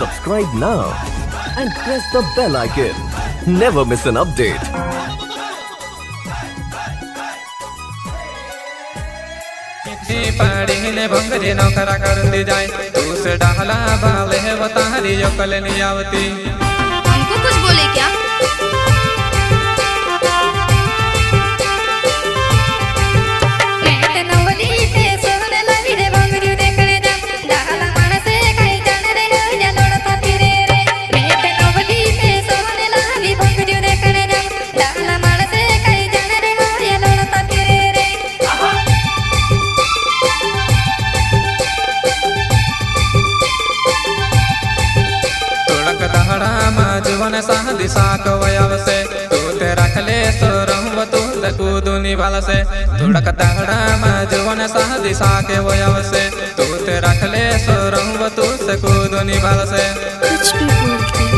Subscribe now and press the bell icon. Never miss an update. पड़ी ने भंगरी नौकरा कर दी जाए तू डाला बाले है बतारी जो कल नहीं आवती माजुवन सह दिशा कवयव से तू रख ले सो तूत तू बल से धुड़क दहड़ा मजुवन सह दिशा के वयव से तू रख ले सो तूत तू बल से कुछ भी बोलते।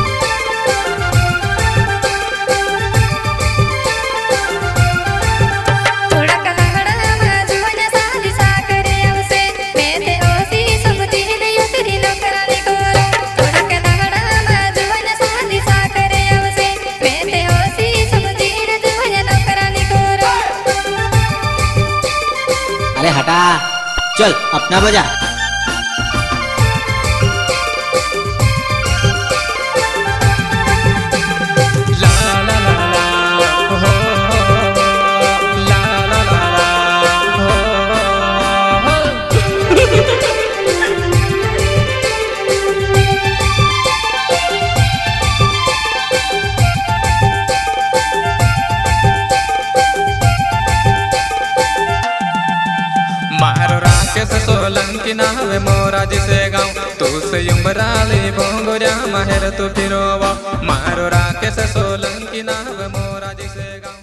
अरे हटा। चल अपना बजा। राकेश सोलंकी नाम मोरा जिसे गाँव तू से उमराली बोंगोरा महर तू फिरोवा। मारो राकेश सोलंकी नाम मोरा जिसे गाँव